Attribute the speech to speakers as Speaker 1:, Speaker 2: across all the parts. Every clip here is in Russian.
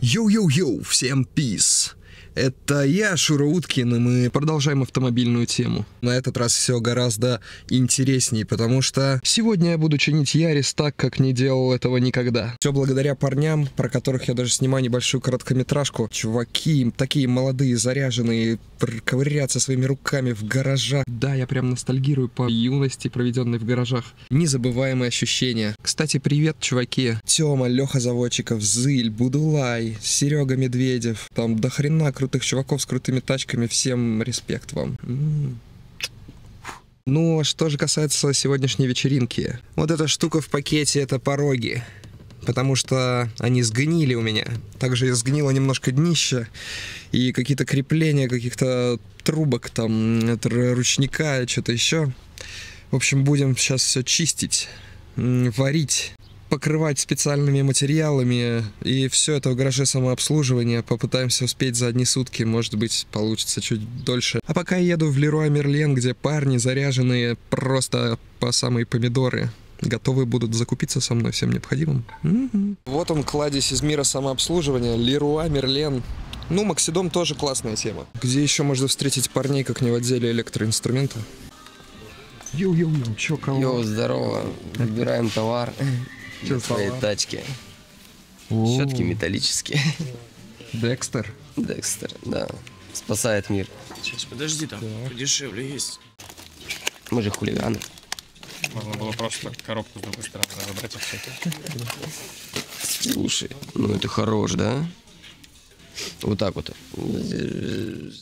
Speaker 1: Yo-yo-yo, всем peace! Это я, Шура Уткин, и мы продолжаем автомобильную тему. На этот раз все гораздо интереснее, потому что сегодня я буду чинить Yaris так, как не делал этого никогда. Все благодаря парням, про которых я даже снимаю небольшую короткометражку. Чуваки, такие молодые, заряженные, ковыряться своими руками в гаражах. Да, я прям ностальгирую по юности, проведенной в гаражах. Незабываемые ощущения. Кстати, привет, чуваки. Тёма, Леха Заводчиков, Зыль, Будулай, Серега Медведев. Там до хрена крутых чуваков с крутыми тачками. Всем респект вам. Ну, а что же касается сегодняшней вечеринки. Вот эта штука в пакете — это пороги. Потому что они сгнили у меня. Также сгнило немножко днище. И какие-то крепления каких-то трубок, там, ручника, что-то еще. В общем, будем сейчас все чистить, варить, покрывать специальными материалами. И все это в гараже самообслуживания. Попытаемся успеть за одни сутки. Может быть, получится чуть дольше. А пока я еду в Леруа Мерлен, где парни заряженные просто по самые помидоры готовы будут закупиться со мной всем необходимым. Вот он, кладезь из мира самообслуживания. Леруа Мерлен. Ну, Максидом тоже классная тема. Где еще можно встретить парней, как не в отделе электроинструмента? Йоу-йоу-йоу, чё, кого?
Speaker 2: Йоу, здорово. Выбираем товар Твоей
Speaker 1: товар?
Speaker 2: тачки. Щетки металлические.
Speaker 1: Декстер.
Speaker 2: Декстер, да. Спасает мир.
Speaker 3: Сейчас, подожди, там подешевле есть.
Speaker 2: Мы же хулиганы.
Speaker 3: Можно было просто коробку с другой стороны разобрать и все.
Speaker 2: Слушай, ну это хорош, да? Вот так вот.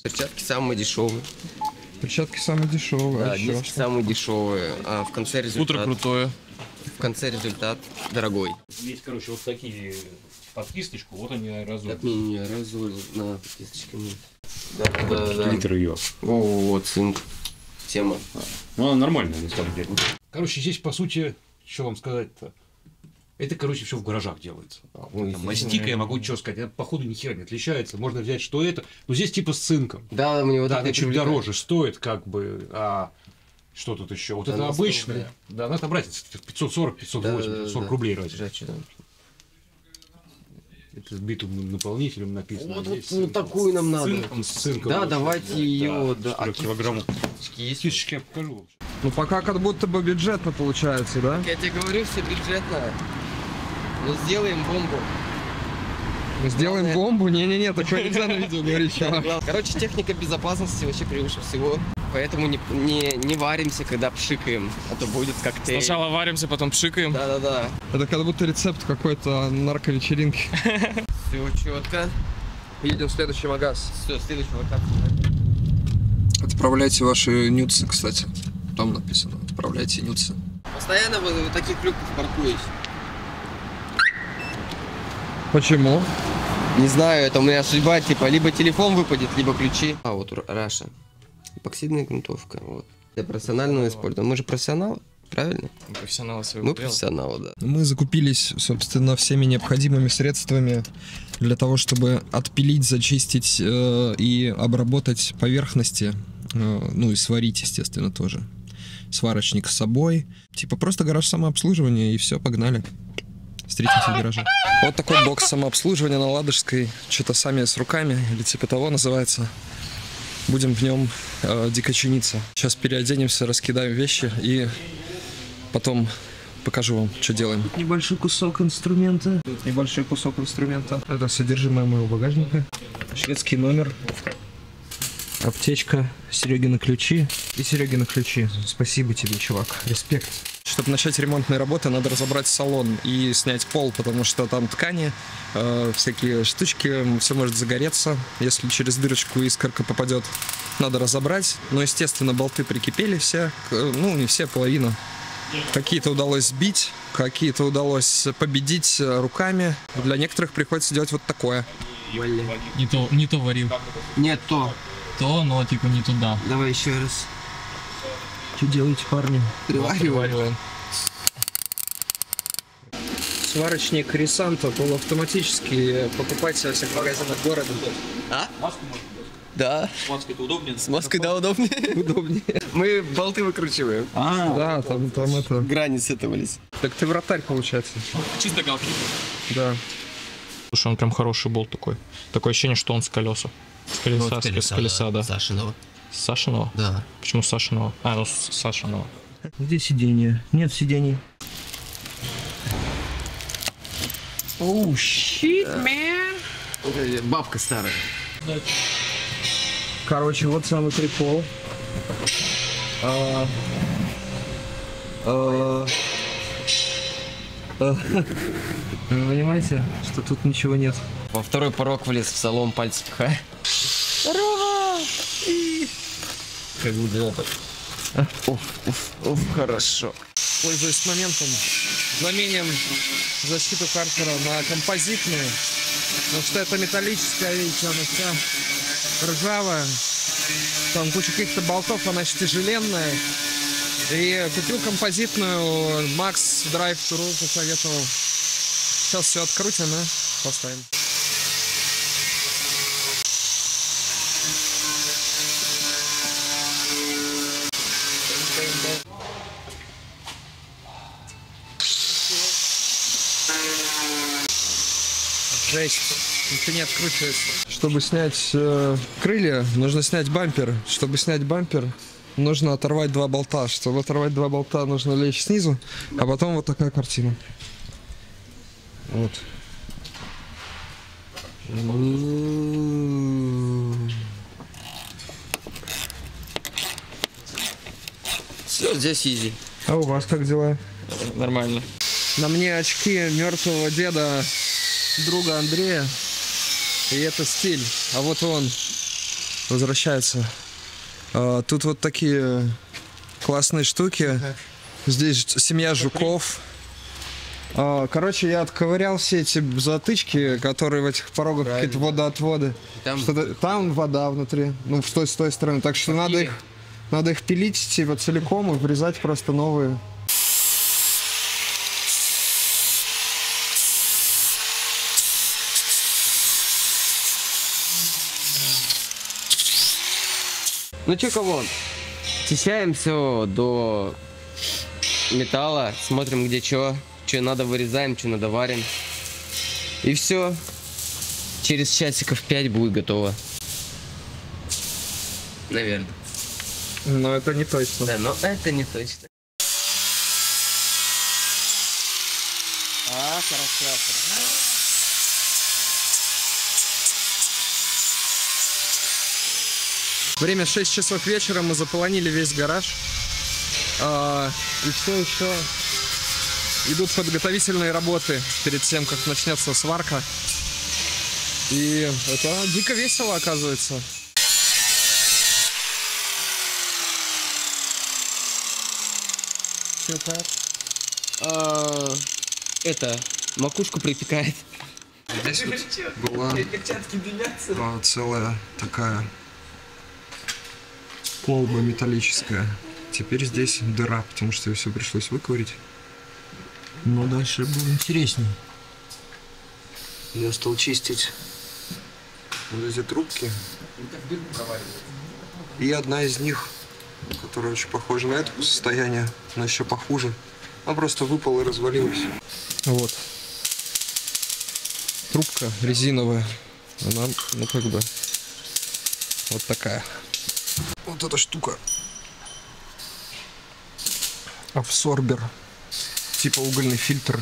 Speaker 2: Перчатки самые дешевые.
Speaker 1: Перчатки самые дешевые.
Speaker 2: Да,
Speaker 1: а
Speaker 2: диски самые дешевые. А в конце
Speaker 3: Утро
Speaker 2: результат.
Speaker 3: крутое.
Speaker 2: В конце результат дорогой.
Speaker 4: Есть, короче, вот такие под кисточку, вот они разумные.
Speaker 2: Как не разулил на кисточке мне. Да, да, да.
Speaker 4: Литр ее.
Speaker 2: Вот цинк. Тема.
Speaker 4: Ну, она нормальная, на самом деле. Короче, здесь, по сути, что вам сказать-то? Это, короче, все в гаражах делается. Там
Speaker 2: здесь-
Speaker 4: мастика, я могу что сказать, это, походу ни хера не отличается. Можно взять что это, но здесь типа с цинком.
Speaker 2: Да, мне вот
Speaker 4: да,
Speaker 2: это
Speaker 4: чуть дороже стоит, как бы, а что тут еще? Вот
Speaker 2: Да,
Speaker 4: это
Speaker 2: на
Speaker 4: обычное.
Speaker 2: 100
Speaker 4: Да, она там разница, 540, 580,
Speaker 2: Да, да, да,
Speaker 4: 40
Speaker 2: да.
Speaker 4: рублей разница.
Speaker 2: Что там.
Speaker 4: Это с битумным наполнителем написано.
Speaker 2: Вот, вот, ну, такую нам надо.
Speaker 4: Цинком, с цинком.
Speaker 2: Да, давайте ее, да. А
Speaker 4: Трехкилограммов.
Speaker 2: кисточки есть?
Speaker 4: Кисточки я покажу лучше.
Speaker 1: Ну, пока как будто бы бюджетно получается, да?
Speaker 2: Я тебе говорю, все бюджетно. Ну, сделаем бомбу.
Speaker 1: Мы сделаем
Speaker 2: Главное-
Speaker 1: бомбу? Не-не-не, такое нельзя на видео говорить.
Speaker 2: Короче, техника безопасности вообще превыше всего. Поэтому не, не, не варимся, когда пшикаем, а то будет коктейль.
Speaker 3: Сначала варимся, потом пшикаем.
Speaker 2: Да-да-да.
Speaker 1: Это как будто рецепт какой-то нарковечеринки.
Speaker 2: Все четко.
Speaker 1: Едем в следующий магаз.
Speaker 2: Все, следующий локация.
Speaker 1: Отправляйте ваши нюцы, кстати. Там написано. Отправляйте нюцы.
Speaker 2: Постоянно вы в таких люках паркуюсь.
Speaker 1: Почему?
Speaker 2: Не знаю, это у меня судьба, типа, либо телефон выпадет, либо ключи. А, вот Раша. Эпоксидная грунтовка, вот. Для профессионального использования. Мы же профессионалы, правильно?
Speaker 3: Профессионалы своего
Speaker 2: Мы
Speaker 3: дела.
Speaker 2: профессионалы, да.
Speaker 1: Мы закупились, собственно, всеми необходимыми средствами для того, чтобы отпилить, зачистить э, и обработать поверхности. э, ну и сварить, естественно, тоже. Сварочник с собой. Типа просто гараж самообслуживания и все, погнали. Встретимся в гараже. Вот такой бокс самообслуживания на Ладожской. Что-то сами с руками, или типа того называется. Будем в нем э, дико чиниться. Сейчас переоденемся, раскидаем вещи и потом покажу вам, что делаем. Небольшой кусок инструмента. Небольшой кусок инструмента. Это содержимое моего багажника. Шведский номер. Аптечка, Серегины ключи и Серегины ключи. Спасибо тебе, чувак. Респект. Чтобы начать ремонтные работы, надо разобрать салон и снять пол, потому что там ткани, э, всякие штучки, все может загореться, если через дырочку искорка попадет. Надо разобрать, но, естественно, болты прикипели все, ну, не все, половина. Какие-то удалось сбить, какие-то удалось победить э, руками. Для некоторых приходится делать вот такое.
Speaker 5: Не то, не то варил.
Speaker 2: Нет, то.
Speaker 5: То, но типа не туда.
Speaker 2: Давай еще раз.
Speaker 1: Что делаете, парни?
Speaker 2: Привариваем.
Speaker 1: Сварочник Ресанто полуавтоматический. Покупайте во всех магазинах города.
Speaker 2: А? Да.
Speaker 5: С маской-то удобнее.
Speaker 2: С маской, да, удобнее.
Speaker 1: Удобнее.
Speaker 2: Мы болты выкручиваем.
Speaker 1: Да, там, там это...
Speaker 2: Грани сетовались.
Speaker 1: Так ты вратарь, получается.
Speaker 5: Чисто галки.
Speaker 1: Да.
Speaker 5: Слушай, он прям хороший болт такой. Такое ощущение, что он с колеса. С колеса, с, с колеса, да.
Speaker 2: Сашиного.
Speaker 5: Сашиного?
Speaker 2: Да.
Speaker 5: Почему Сашиного? А, ну с Сашиного.
Speaker 1: Где сиденье? Нет сидений. Оу, щит,
Speaker 2: Бабка старая.
Speaker 1: Короче, вот самый прикол. А, а, а, Вы понимаете, что тут ничего нет?
Speaker 2: Во второй порог влез в салон, пальцы пихая.
Speaker 1: Как.
Speaker 2: Уф, уф, уф, хорошо.
Speaker 1: Пользуясь моментом, заменим защиту картера на композитную. Потому что это металлическая, видите, она вся ржавая. Там куча каких-то болтов, она еще тяжеленная. И купил композитную, Макс Драйв Туру посоветовал. Сейчас все открутим и поставим. Жесть. Это не откручивается. Чтобы снять э, крылья, нужно снять бампер. Чтобы снять бампер, нужно оторвать два болта. Чтобы оторвать два болта, нужно лечь снизу, а потом вот такая картина. Вот.
Speaker 2: Все, здесь изи.
Speaker 1: А у вас как дела?
Speaker 5: Нормально.
Speaker 1: На мне очки мертвого деда друга Андрея. И это стиль. А вот он возвращается. А, тут вот такие классные штуки. Здесь семья жуков. А, короче, я отковырял все эти затычки, которые в этих порогах какие-то водоотводы.
Speaker 2: Там
Speaker 1: там вода внутри, ну, с той, с той стороны. Так что надо их, надо их пилить типа целиком и врезать просто новые.
Speaker 2: Ну чё, кого? Чищаем все до металла, смотрим где что, что надо вырезаем, что надо варим. И все. Через часиков 5 будет готово. Наверное.
Speaker 1: Но это не точно.
Speaker 2: Да, но это не точно. А, хорошо, хорошо.
Speaker 1: Время 6 часов вечера, мы заполонили весь гараж. А, и все еще идут подготовительные работы перед тем, как начнется сварка. И это дико весело, оказывается. Все так.
Speaker 2: А, это, макушку припекает.
Speaker 1: Здесь вот была а, целая такая колба металлическая. Теперь здесь дыра, потому что ее все пришлось выковырить. Но дальше было интереснее. Я стал чистить вот эти трубки. И одна из них, которая очень похожа на это по состоянию, но еще похуже, она просто выпала и развалилась. Вот. Трубка резиновая. Она, ну как бы, вот такая. Вот эта штука. Абсорбер. Типа угольный фильтр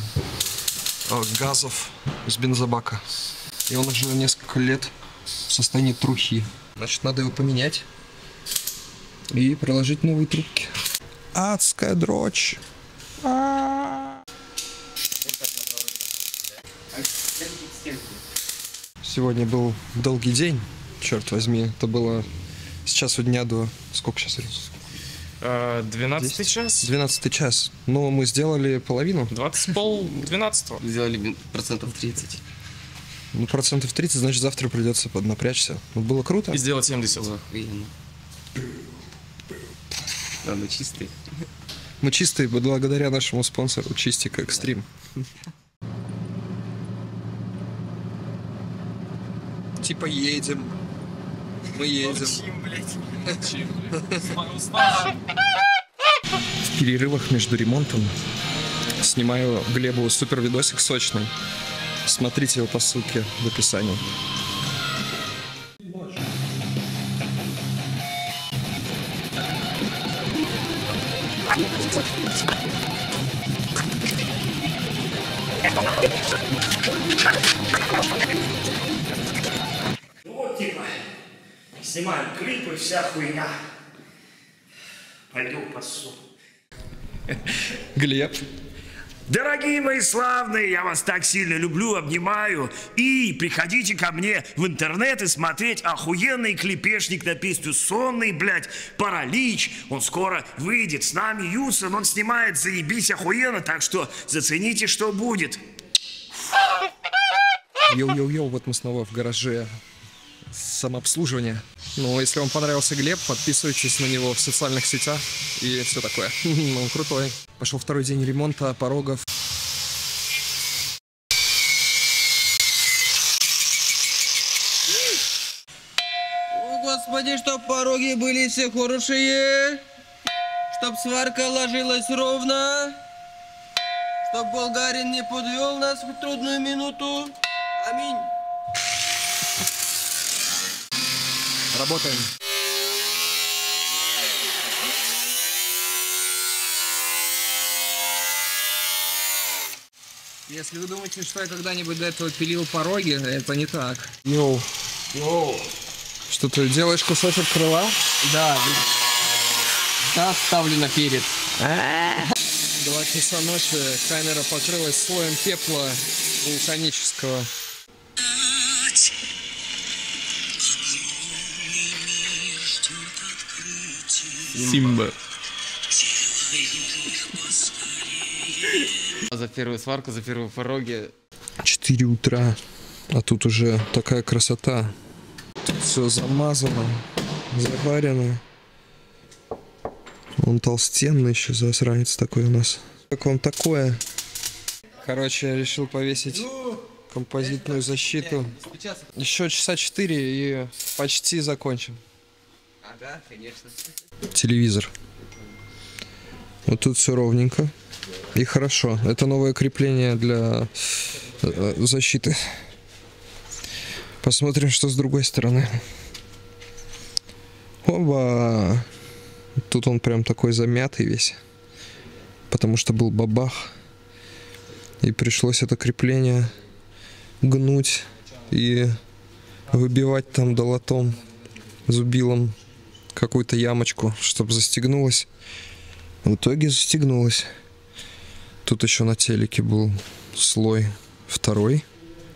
Speaker 1: э, газов из бензобака. И он уже несколько лет в состоянии трухи. Значит, надо его поменять и проложить новые трубки. Адская дрочь. А. Сегодня был долгий день, черт возьми. Это было с часу дня до... Сколько сейчас времени?
Speaker 3: 12 час?
Speaker 1: 12 час. Но мы сделали половину.
Speaker 3: 20 пол 12
Speaker 2: Сделали процентов 30.
Speaker 1: Ну, процентов 30, значит, завтра придется поднапрячься. Ну, было круто.
Speaker 3: И сделать 70.
Speaker 2: Охуенно. Да, мы чистые.
Speaker 1: Мы чистые благодаря нашему спонсору Чистика Экстрим. Типа едем. Мы едем. В перерывах между ремонтом снимаю Глебу супер видосик сочный. Смотрите его по ссылке в описании.
Speaker 6: Вся хуйня. Пойду пасу.
Speaker 1: Глеб,
Speaker 6: Дорогие мои славные, я вас так сильно люблю, обнимаю. И приходите ко мне в интернет и смотреть охуенный клипешник на песню «Сонный», блядь, «Паралич». Он скоро выйдет. С нами Юсон, он снимает заебись охуенно, так что зацените, что будет.
Speaker 1: Йоу-йоу-йоу, вот мы снова в гараже самообслуживания. Ну, если вам понравился Глеб, подписывайтесь на него в социальных сетях и все такое. Ну, крутой. Пошел второй день ремонта порогов.
Speaker 2: О, господи, чтоб пороги были все хорошие, чтоб сварка ложилась ровно, чтоб болгарин не подвел нас в трудную минуту. Аминь.
Speaker 1: Работаем. Если вы думаете, что я когда-нибудь до этого пилил пороги, это не так. Йоу. Йоу. Что ты делаешь кусочек крыла?
Speaker 2: Да, да, ставлю на перед.
Speaker 1: Два часа ночи камера покрылась слоем пепла вулканического.
Speaker 5: Симба.
Speaker 2: За первую сварку, за первые пороги.
Speaker 1: 4 утра, а тут уже такая красота. Тут все замазано, заварено. Он толстенный еще засранец такой у нас. Как вам такое? Короче, я решил повесить композитную защиту. Еще часа 4 и почти закончим.
Speaker 2: Ага, конечно.
Speaker 1: телевизор. Вот тут все ровненько и хорошо. Это новое крепление для э, защиты. Посмотрим, что с другой стороны. Оба! Тут он прям такой замятый весь. Потому что был бабах. И пришлось это крепление гнуть и выбивать там долотом, зубилом какую-то ямочку, чтобы застегнулась. В итоге застегнулась. Тут еще на телеке был слой второй,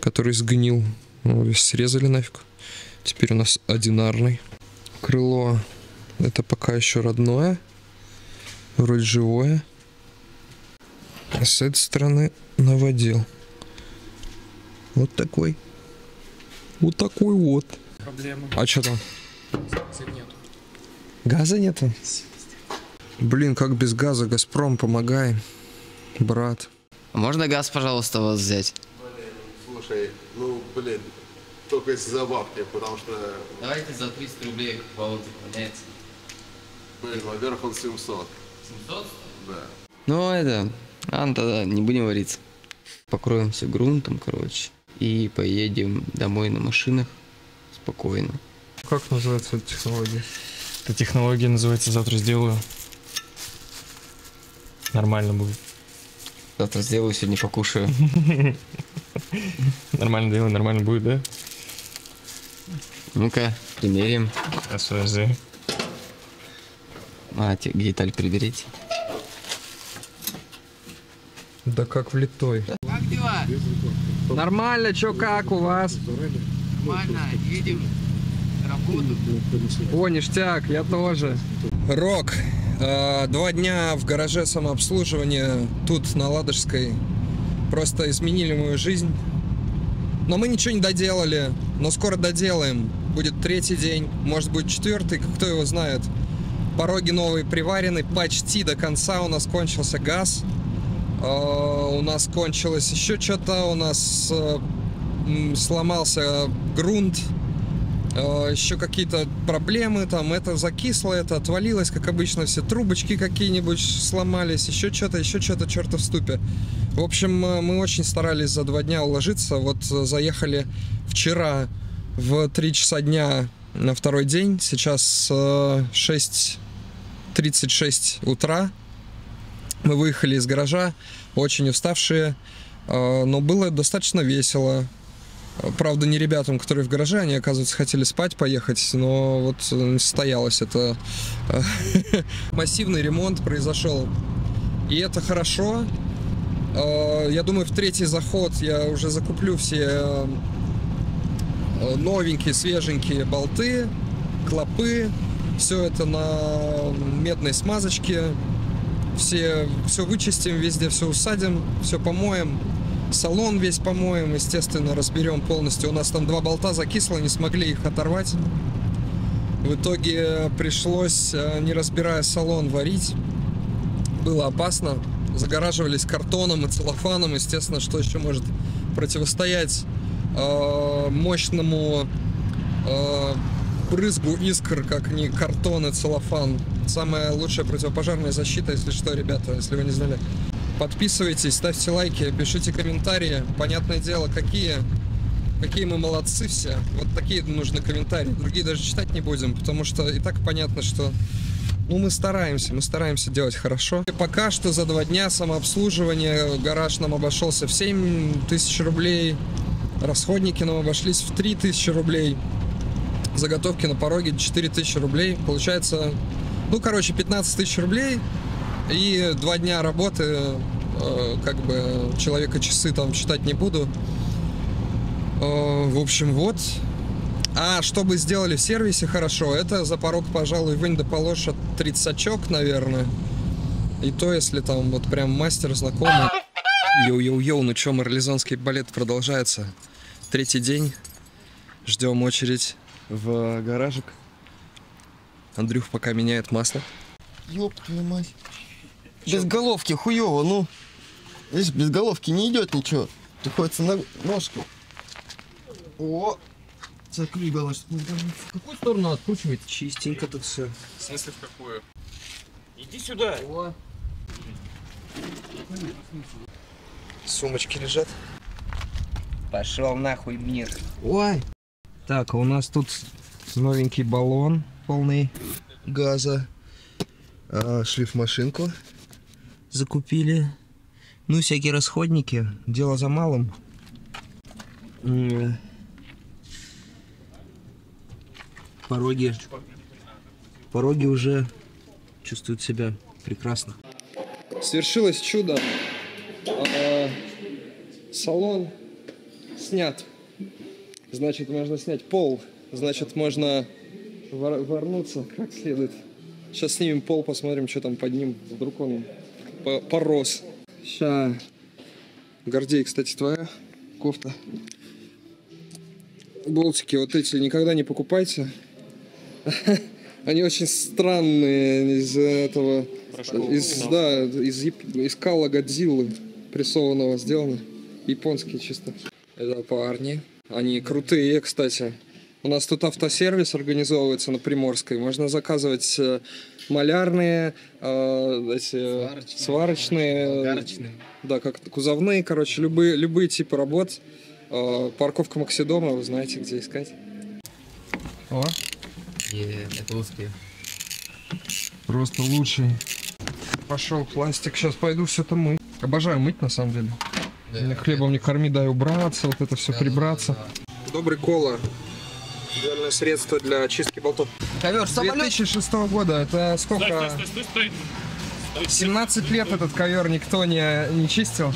Speaker 1: который сгнил. Ну, весь срезали нафиг. Теперь у нас одинарный. Крыло это пока еще родное. Вроде живое. А с этой стороны наводил. Вот такой. Вот такой вот.
Speaker 5: Проблема.
Speaker 1: А что там? Газа нету? Блин, как без газа? Газпром, помогай. Брат.
Speaker 2: А можно газ, пожалуйста, вас взять?
Speaker 7: Слушай, ну, блин, только из забавки, потому что,
Speaker 2: Давайте за 300 рублей Володя поменяется.
Speaker 7: блин, во-первых, он 700.
Speaker 2: 700?
Speaker 7: Да.
Speaker 2: Ну, это... А, ну тогда не будем вариться. Покроем все грунтом, короче. И поедем домой на машинах спокойно.
Speaker 1: Как называется эта технология?
Speaker 5: Эта технология называется «Завтра сделаю». Нормально будет.
Speaker 2: Завтра сделаю, сегодня покушаю.
Speaker 5: Нормально делаю, нормально будет, да?
Speaker 2: Ну-ка, примерим.
Speaker 5: СВЗ.
Speaker 2: А, те- деталь приберите.
Speaker 1: Да как влитой.
Speaker 2: Как дела?
Speaker 1: Нормально, чё как у вас?
Speaker 2: Нормально, едем.
Speaker 1: О, ништяк, я тоже. Рок. Э, Два дня в гараже самообслуживания тут, на Ладожской. Просто изменили мою жизнь. Но мы ничего не доделали. Но скоро доделаем. Будет третий день, может быть четвертый, кто его знает. Пороги новые приварены почти до конца. У нас кончился газ. Э, У нас кончилось еще что-то. У нас э, сломался грунт. Э, Еще какие-то проблемы, там это закисло, это отвалилось, как обычно, все трубочки какие-нибудь сломались, еще что-то, еще что-то, черта в ступе. В общем, э, мы очень старались за два дня уложиться. Вот э, заехали вчера в 3 часа дня на второй день. Сейчас э, 6.36 утра. Мы выехали из гаража, очень уставшие, но было достаточно весело. Правда, не ребятам, которые в гараже, они, оказывается, хотели спать, поехать, но вот э, состоялось это. э, Массивный ремонт произошел. И это хорошо. Э, Я думаю, в третий заход я уже закуплю все новенькие, свеженькие болты, клопы. Все это на медной смазочке. Все, все вычистим, везде все усадим, все помоем. Салон весь помоем, естественно, разберем полностью. У нас там два болта закисло, не смогли их оторвать. В итоге пришлось, э, не разбирая салон, варить. Было опасно. Загораживались картоном и целлофаном. Естественно, что еще может противостоять э, мощному э, брызгу искр, как не картон и целлофан. Самая лучшая противопожарная защита, если что, ребята, если вы не знали. Подписывайтесь, ставьте лайки, пишите комментарии. Понятное дело, какие, какие мы молодцы все. Вот такие нужны комментарии. Другие даже читать не будем, потому что и так понятно, что ну, мы стараемся, мы стараемся делать хорошо. И пока что за два дня самообслуживание гараж нам обошелся в 7 тысяч рублей. Расходники нам обошлись в 3 тысячи рублей. Заготовки на пороге 4 тысячи рублей. Получается, ну, короче, 15 тысяч рублей. И два дня работы, э, как бы, человека часы там считать не буду. Э, в общем, вот. А чтобы сделали в сервисе хорошо, это за порог, пожалуй, вынь да положь от тридцачок, наверное. И то, если там вот прям мастер знакомый. Йоу-йоу-йоу, ну чё, марлезонский балет продолжается. Третий день. Ждем очередь в гаражик. Андрюх пока меняет масло.
Speaker 8: Ёб твою мать. Без головки хуёво, ну. Видишь, без головки не идет ничего. Приходится на ножку. О! Не удариться.
Speaker 4: В какую сторону откручивать?
Speaker 1: Чистенько тут все.
Speaker 3: В смысле в какую?
Speaker 4: Иди сюда.
Speaker 1: Сумочки лежат.
Speaker 2: Пошел нахуй мир.
Speaker 1: Ой. Так, а у нас тут новенький баллон полный газа. А, шлифмашинку закупили. Ну, всякие расходники. Дело за малым. Пороги. Пороги уже чувствуют себя прекрасно. Свершилось чудо. А, салон снят. Значит, можно снять пол. Значит, можно вор- ворнуться как следует. Сейчас снимем пол, посмотрим, что там под ним. Вдруг он порос. Ща. Гордей, кстати, твоя кофта. Болтики вот эти никогда не покупайте. Они очень странные из этого... Из, да, из, из кала Годзиллы прессованного сделаны. Японские чисто. Это парни. Они крутые, кстати. У нас тут автосервис организовывается на Приморской. Можно заказывать э, малярные, э, эти, сварочные, да, как кузовные, короче, любые, любые типы работ. Э, парковка Максидома, вы знаете, где искать. О,
Speaker 2: это успех.
Speaker 1: просто лучший. Пошел пластик, сейчас пойду все это мыть. Обожаю мыть, на самом деле. Меня хлебом не корми, дай убраться, вот это все прибраться. Добрый кола. Идеальное средство для очистки болтов.
Speaker 8: Ковер
Speaker 1: 2006 года, это сколько? 17 лет этот ковер никто не, не чистил.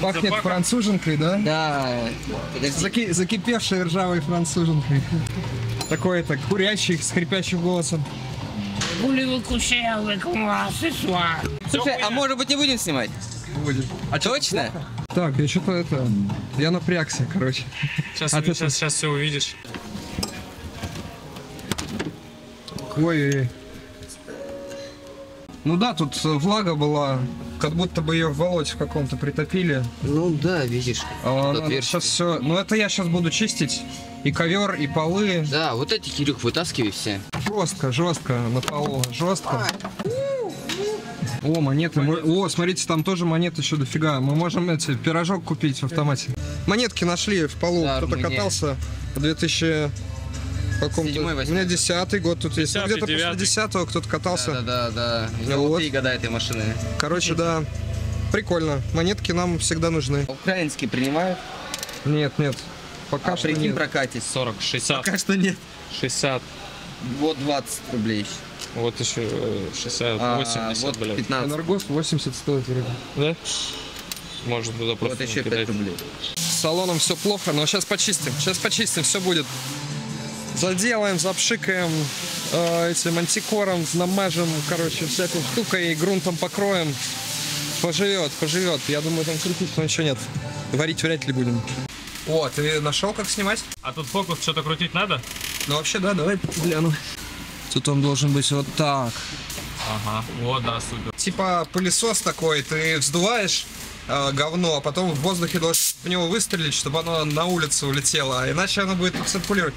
Speaker 1: Пахнет француженкой, да?
Speaker 2: Да.
Speaker 1: Заки- закипевшей ржавой француженкой. Такой это курящий с хрипящим голосом.
Speaker 2: Слушай, а может быть не будем снимать?
Speaker 1: Будет.
Speaker 2: А точно?
Speaker 1: Так, я что-то это... Я напрягся, короче.
Speaker 3: Сейчас,
Speaker 1: А ты
Speaker 3: сейчас, сейчас все увидишь.
Speaker 1: Ой. Ну да, тут э, влага была. как будто бы ее в болоте в каком-то притопили.
Speaker 2: Ну да, видишь.
Speaker 1: А,
Speaker 2: отверстие.
Speaker 1: сейчас все. Ну это я сейчас буду чистить и ковер, и полы.
Speaker 2: Да, вот эти, Кирюх, вытаскивай все.
Speaker 1: Жестко, жестко на полу, жестко. О, монеты. мо- О, смотрите, там тоже монеты еще дофига. Мы можем эти пирожок купить в автомате. Монетки нашли в полу.
Speaker 2: Да,
Speaker 1: Кто-то катался в 2000 каком-то. У меня десятый год тут есть. Ну, Где-то после десятого кто-то катался.
Speaker 2: Да, да, да.
Speaker 1: Ну
Speaker 2: Золотые
Speaker 1: вот.
Speaker 2: года этой машины.
Speaker 1: Короче, да. Прикольно. Монетки нам всегда нужны.
Speaker 2: Украинские принимают.
Speaker 1: Нет, нет. Пока
Speaker 2: А
Speaker 1: что
Speaker 2: прикинь
Speaker 1: нет.
Speaker 2: прокатись.
Speaker 5: 40, 60,
Speaker 1: Пока что нет.
Speaker 5: 60.
Speaker 2: Вот 20 рублей.
Speaker 5: Вот еще э, 60,
Speaker 2: А,
Speaker 5: 80,
Speaker 2: вот
Speaker 5: блядь.
Speaker 2: 15.
Speaker 1: Энергос 80 стоит вроде.
Speaker 5: Да? Можно туда
Speaker 2: Вот
Speaker 5: просто
Speaker 2: еще 5
Speaker 5: накидать.
Speaker 2: рублей.
Speaker 1: С салоном все плохо, но сейчас почистим. Сейчас почистим, все будет. Заделаем, запшикаем э, этим антикором, намажем, короче, всякой штукой и грунтом покроем. Поживет, поживет. Я думаю, там крутить ничего нет. Варить вряд ли будем. О, ты нашел, как снимать?
Speaker 5: А тут фокус что-то крутить надо?
Speaker 1: Ну вообще, да, давай гляну. Тут он должен быть вот так.
Speaker 5: Ага, вот, да, супер.
Speaker 1: Типа пылесос такой, ты вздуваешь э, говно, а потом в воздухе должен в него выстрелить, чтобы оно на улицу улетело, а иначе оно будет циркулировать.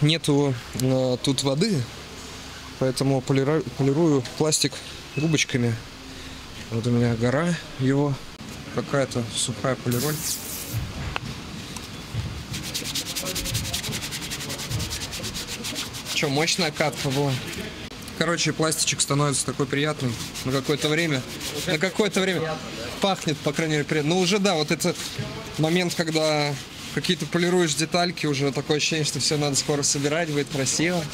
Speaker 1: Нету э, тут воды, поэтому полира- полирую пластик губочками. Вот у меня гора его, какая-то сухая полироль. Че, мощная катка была? Короче, пластичек становится такой приятный на какое-то время. На какое-то время пахнет, по крайней мере, приятно. Ну уже да, вот этот момент, когда какие-то полируешь детальки, уже такое ощущение, что все надо скоро собирать, будет красиво.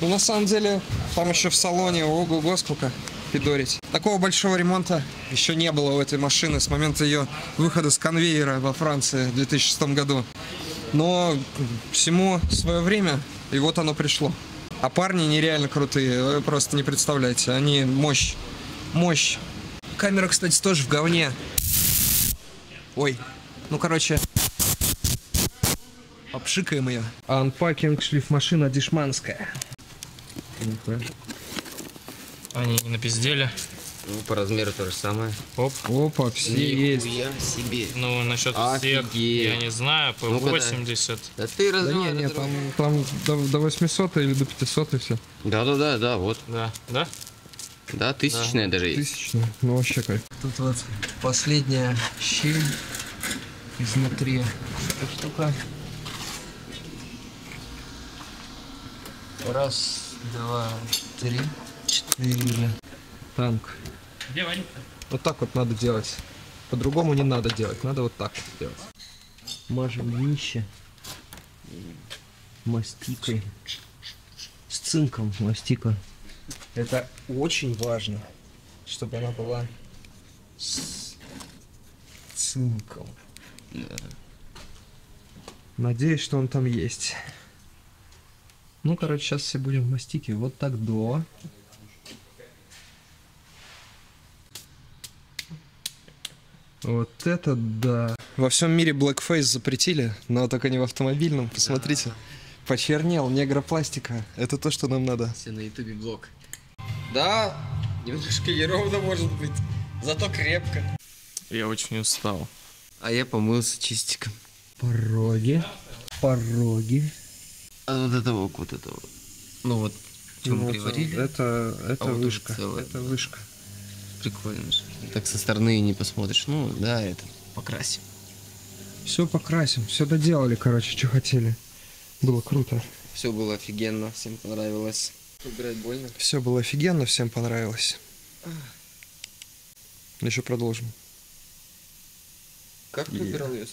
Speaker 1: Ну на самом деле, там еще в салоне, ого-го, сколько пидорить. Такого большого ремонта еще не было у этой машины с момента ее выхода с конвейера во Франции в 2006 году. Но всему свое время, и вот оно пришло. А парни нереально крутые, вы просто не представляете. Они мощь. Мощь. Камера, кстати, тоже в говне. Ой. Ну, короче. Обшикаем ее. Анпакинг шлифмашина дешманская.
Speaker 5: Они не напиздели.
Speaker 2: Ну, по размеру то же самое.
Speaker 5: Оп.
Speaker 1: Опа, все есть.
Speaker 2: Нихуя себе.
Speaker 5: Ну, насчет всех,
Speaker 2: Офигеть.
Speaker 5: я не знаю, по
Speaker 2: да.
Speaker 5: 80.
Speaker 2: Да ты
Speaker 1: Да
Speaker 2: разве...
Speaker 1: не, не, там, там до, до 800 или до 500 и все.
Speaker 2: Да, да, да, да, вот.
Speaker 5: Да, да?
Speaker 2: Да, тысячная даже есть.
Speaker 1: Тысячная. Ну, вообще кайф. Тут вот последняя щель изнутри. Эта штука. Раз, два, три, четыре. Танк.
Speaker 5: Где Ваня?
Speaker 1: Вот так вот надо делать. По-другому не надо делать. Надо вот так вот делать. Мажем днище. Мастикой. С цинком мастика. Это очень важно, чтобы она была с цинком. Надеюсь, что он там есть. Ну, короче, сейчас все будем в мастике. Вот так до. Вот это да. Во всем мире blackface запретили, но только не в автомобильном. Посмотрите. Почернел, негропластика. Это то, что нам надо.
Speaker 2: Все на ютубе блог. Да, немножко неровно может быть, зато крепко.
Speaker 5: Я очень устал.
Speaker 2: А я помылся чистиком.
Speaker 1: Пороги. Пороги.
Speaker 2: А вот это вот, вот это вот. Ну вот, что мы
Speaker 1: Ну,
Speaker 2: приварили.
Speaker 1: Это, это
Speaker 2: А вот
Speaker 1: вышка.
Speaker 2: целое
Speaker 1: это
Speaker 2: было.
Speaker 1: вышка.
Speaker 2: Прикольно же. Так со стороны не посмотришь. Ну, да, это покрасим.
Speaker 1: Все покрасим, все доделали, короче, что хотели. Было круто.
Speaker 2: Все было офигенно, всем понравилось. Убирать больно.
Speaker 1: Все было офигенно, всем понравилось. Еще продолжим.
Speaker 2: Как ты убирал ее?